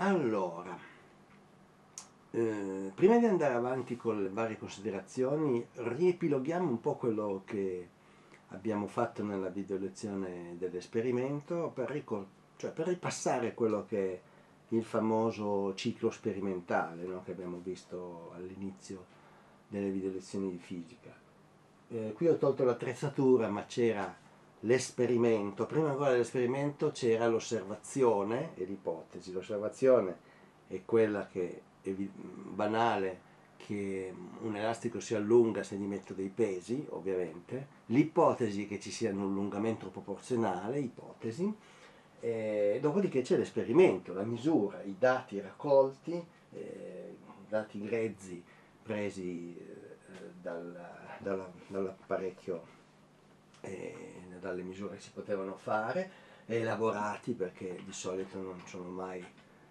Allora, eh, prima di andare avanti con le varie considerazioni, riepiloghiamo un po' quello che abbiamo fatto nella video lezione dell'esperimento per, ricor- cioè per ripassare quello che è il famoso ciclo sperimentale no? che abbiamo visto all'inizio delle video lezioni di fisica. Eh, qui ho tolto l'attrezzatura ma c'era l'esperimento, prima ancora dell'esperimento c'era l'osservazione e l'ipotesi. L'osservazione è quella che è banale che un elastico si allunga se gli metto dei pesi, ovviamente, l'ipotesi che ci sia un allungamento proporzionale, ipotesi, e dopodiché c'è l'esperimento, la misura, i dati raccolti, eh, dati grezzi presi eh, dal, dalla, dall'apparecchio, dalle misure che si potevano fare, elaborati perché di solito non sono mai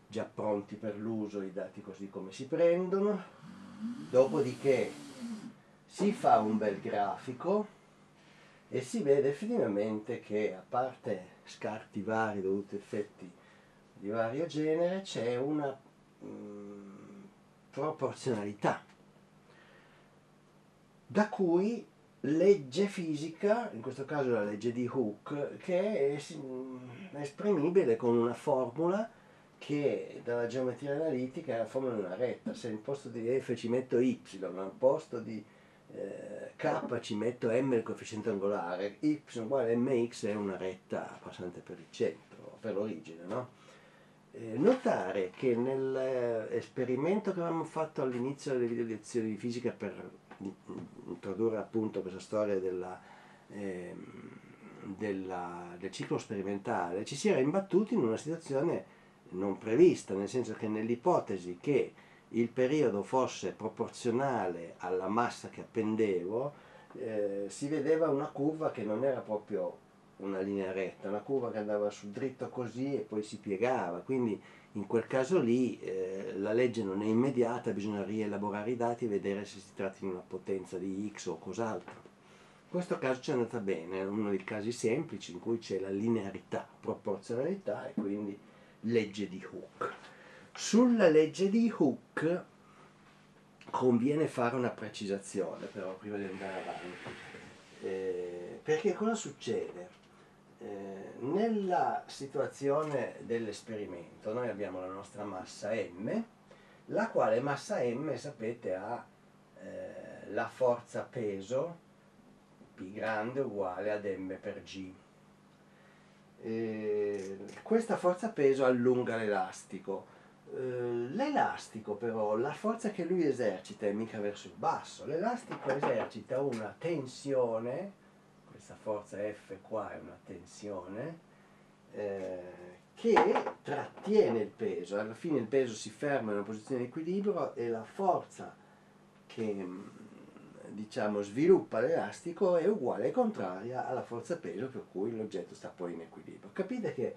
già pronti per l'uso i dati così come si prendono, dopodiché si fa un bel grafico e si vede effettivamente che a parte scarti vari dovuti a effetti di vario genere c'è una mh, mm, proporzionalità da cui legge fisica, in questo caso la legge di Hooke, che è, esprimibile con una formula che dalla geometria analitica è la formula di una retta, se al posto di f ci metto y, al posto di eh, k ci metto m il coefficiente angolare, y uguale mx è una retta passante per il centro, per l'origine, no? eh, notare che nell'esperimento che avevamo fatto all'inizio delle video lezioni di fisica per introdurre appunto questa storia della, eh, della, del ciclo sperimentale, ci si era imbattuti in una situazione non prevista, nel senso che nell'ipotesi che il periodo fosse proporzionale alla massa che appendevo, eh, si vedeva una curva che non era proprio una linea retta, una curva che andava sul dritto così e poi si piegava, quindi in quel caso lì eh, la legge non è immediata, bisogna rielaborare i dati e vedere se si tratta di una potenza di x o cos'altro. In questo caso ci è andata bene, è uno dei casi semplici in cui c'è la linearità, proporzionalità e quindi legge di Hooke. Sulla legge di Hooke conviene fare una precisazione però prima di andare avanti. Eh, perché cosa succede? Eh, nella situazione dell'esperimento noi abbiamo la nostra massa m, la quale massa m, sapete, ha eh, la forza peso P grande uguale ad m per g eh, questa forza peso allunga l'elastico. Eh, l'elastico però, la forza che lui esercita è mica verso il basso, l'elastico esercita una tensione, questa forza F qua è una tensione, eh, che trattiene il peso, alla fine il peso si ferma in una posizione di equilibrio e la forza che diciamo, sviluppa l'elastico è uguale e contraria alla forza peso per cui l'oggetto sta poi in equilibrio. Capite che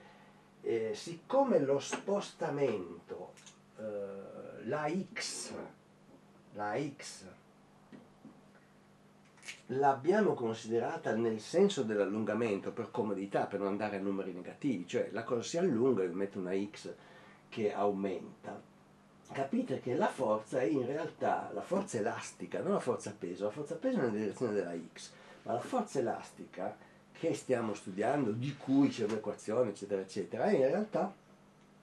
eh, siccome lo spostamento, eh, la x, la x l'abbiamo considerata nel senso dell'allungamento per comodità, per non andare a numeri negativi, cioè la cosa si allunga, io metto una x che aumenta, capite che la forza è in realtà la forza elastica, non la forza peso, la forza peso è nella direzione della x, ma la forza elastica che stiamo studiando, di cui c'è un'equazione, eccetera, eccetera, è in realtà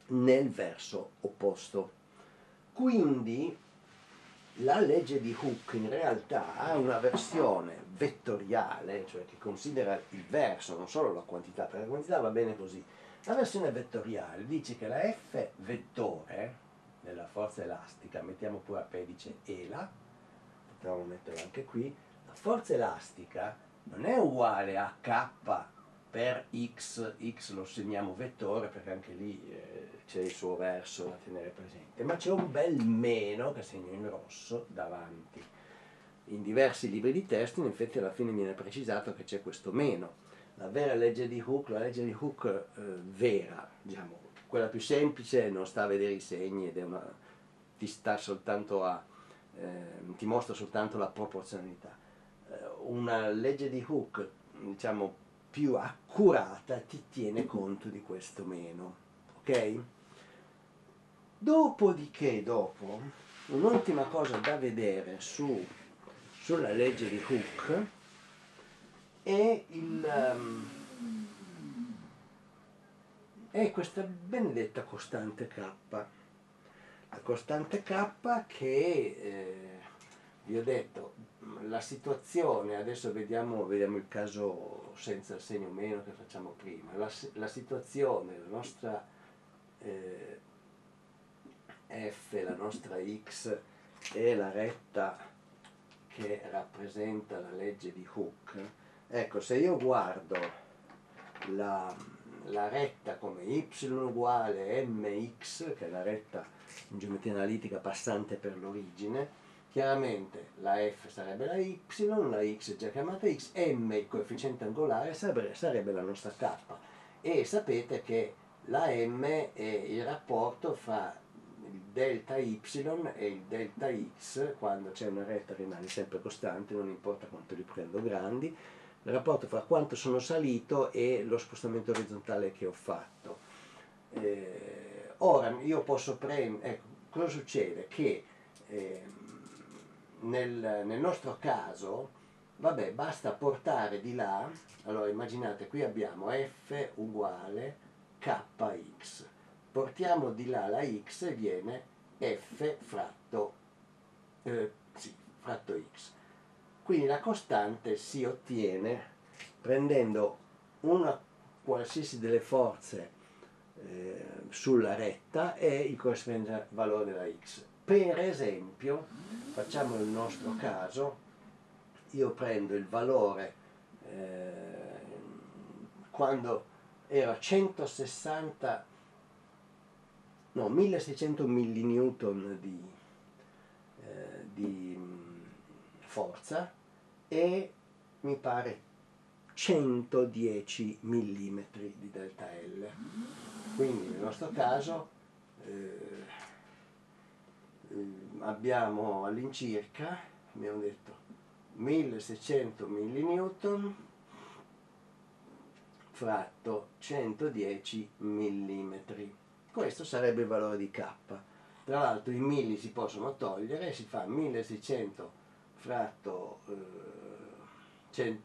nel verso opposto. Quindi la legge di Hooke in realtà ha una versione vettoriale, cioè che considera il verso, non solo la quantità, perché la quantità va bene così. La versione vettoriale dice che la F vettore, della forza elastica, mettiamo pure a pedice ELA, potremmo metterlo anche qui, la forza elastica non è uguale a K per X, X lo segniamo vettore perché anche lì eh, c'è il suo verso da tenere presente, ma c'è un bel meno che segno in rosso davanti. In diversi libri di testo in effetti alla fine viene precisato che c'è questo meno. La vera legge di Hooke, la legge di Hooke eh, vera, diciamo, quella più semplice non sta a vedere i segni ed è una, ti sta soltanto a, eh, ti mostra soltanto la proporzionalità. Eh, una legge di Hooke, diciamo, più accurata ti tiene conto di questo meno, ok? Dopodiché, dopo, un'ultima cosa da vedere su, sulla legge di Hooke è, il, um, è questa benedetta costante K. La costante K che, eh, vi ho detto, la situazione, adesso vediamo, vediamo, il caso senza il segno meno che facciamo prima, la, la situazione, la nostra eh, F, la nostra X e la retta che rappresenta la legge di Hooke, ecco se io guardo la, la retta come y uguale mx, che è la retta in geometria analitica passante per l'origine, chiaramente la f sarebbe la y, la x è già chiamata x, m il coefficiente angolare sarebbe, sarebbe la nostra k e sapete che la m è il rapporto fra il delta y e il delta x, quando c'è una retta rimane sempre costante, non importa quanto li prendo grandi, il rapporto fra quanto sono salito e lo spostamento orizzontale che ho fatto. Eh, ora io posso prendere, ecco, cosa succede? Che eh, nel, nel nostro caso, vabbè, basta portare di là, allora immaginate qui abbiamo f uguale kx, portiamo di là la x e viene f fratto, eh, sì, fratto x. Quindi la costante si ottiene prendendo una qualsiasi delle forze eh, sulla retta e il corrispondente valore della x. Per esempio, facciamo il nostro caso, io prendo il valore eh, quando era 160 no 1600 millinewton di, eh, di mm, forza e mi pare 110 mm di delta L. Quindi nel nostro caso eh, abbiamo all'incirca abbiamo detto 1600 millinewton fratto 110 mm. Questo sarebbe il valore di K. Tra l'altro i milli si possono togliere si fa 1600 fratto, eh, 100,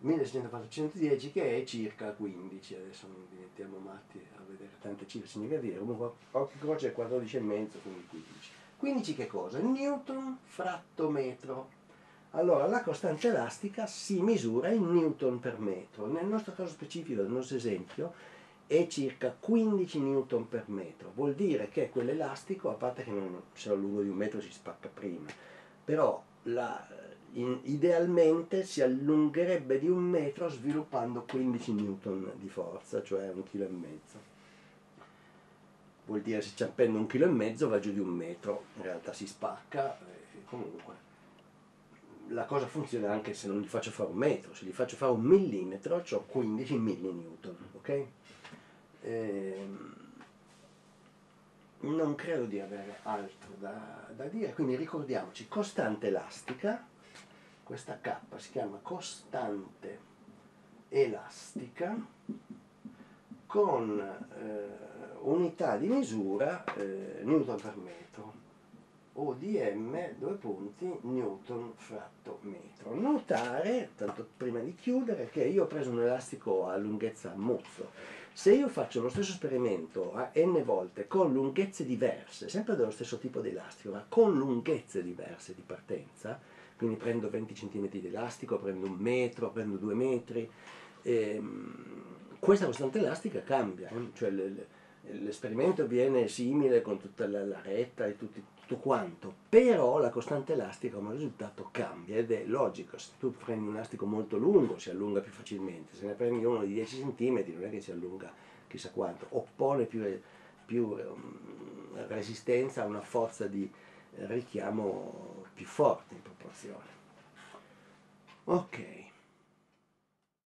1600 fratto 110 che è circa 15. Adesso non diventiamo matti a vedere tante cifre significative. Comunque occhio croce è 14,5 quindi 15. 15 che cosa? Newton fratto metro allora la costante elastica si misura in newton per metro. Nel nostro caso specifico, nel nostro esempio, è circa 15 newton per metro. Vuol dire che quell'elastico, a parte che non, se lo lungo di un metro si spacca prima, però la, in, idealmente si allungherebbe di un metro sviluppando 15 newton di forza, cioè un chilo e mezzo. Vuol dire se ci appendo un chilo e mezzo va giù di un metro, in realtà si spacca, comunque. La cosa funziona anche se non gli faccio fare un metro, se gli faccio fare un millimetro ho 15 millinewton, ok? Ehm, non credo di avere altro da, da, dire, quindi ricordiamoci, costante elastica, questa K si chiama costante elastica con eh, unità di misura eh, newton per metro o di due punti, newton fratto metro. Notare, tanto prima di chiudere, che io ho preso un elastico a lunghezza mozzo. Se io faccio lo stesso esperimento a n volte con lunghezze diverse, sempre dello stesso tipo di elastico, ma con lunghezze diverse di partenza, quindi prendo 20 cm di elastico, prendo un metro, prendo due metri, ehm, questa costante elastica cambia, eh? cioè l'esperimento viene simile con tutta la, la retta e tutti, tutto quanto, però la costante elastica come risultato cambia ed è logico, se tu prendi un elastico molto lungo si allunga più facilmente, se ne prendi uno di 10 cm non è che si allunga chissà quanto, oppone più, più um, resistenza a una forza di richiamo più forte in proporzione. Ok.